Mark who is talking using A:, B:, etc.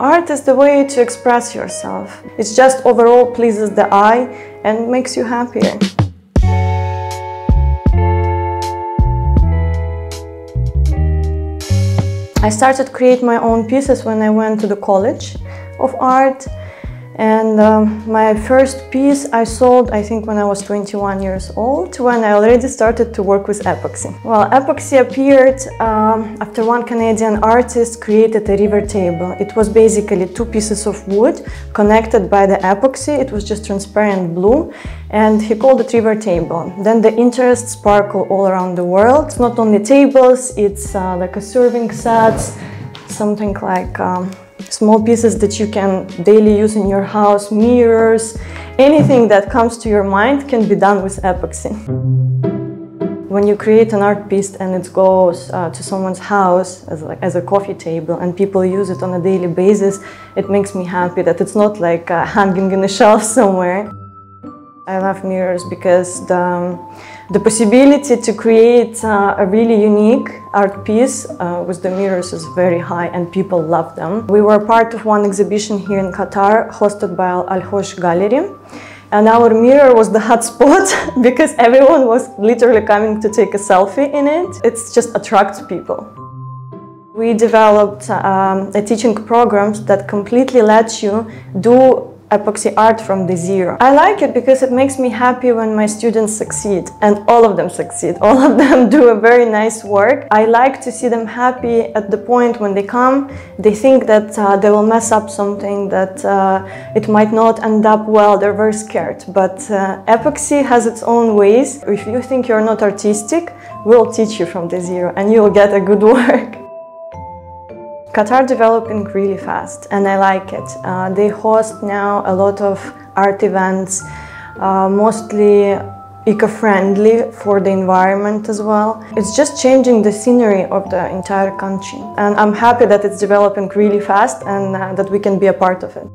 A: Art is the way to express yourself. It just overall pleases the eye and makes you happier. I started create my own pieces when I went to the College of Art and um, my first piece I sold, I think, when I was 21 years old, when I already started to work with epoxy. Well, epoxy appeared um, after one Canadian artist created a river table. It was basically two pieces of wood connected by the epoxy. It was just transparent blue, and he called it river table. Then the interest sparkled all around the world. It's not only tables, it's uh, like a serving sets, something like um, small pieces that you can daily use in your house, mirrors, anything that comes to your mind can be done with epoxy. When you create an art piece and it goes uh, to someone's house as, like, as a coffee table and people use it on a daily basis, it makes me happy that it's not like uh, hanging in a shelf somewhere. I love mirrors because the, um, the possibility to create uh, a really unique art piece uh, with the mirrors is very high and people love them. We were part of one exhibition here in Qatar hosted by Al Hosh Gallery and our mirror was the hot spot because everyone was literally coming to take a selfie in it. It just attracts people. We developed um, a teaching program that completely lets you do epoxy art from the zero. I like it because it makes me happy when my students succeed and all of them succeed. All of them do a very nice work. I like to see them happy at the point when they come. They think that uh, they will mess up something, that uh, it might not end up well. They're very scared. But uh, epoxy has its own ways. If you think you're not artistic, we'll teach you from the zero and you'll get a good work. Qatar developing really fast and I like it. Uh, they host now a lot of art events, uh, mostly eco-friendly for the environment as well. It's just changing the scenery of the entire country and I'm happy that it's developing really fast and uh, that we can be a part of it.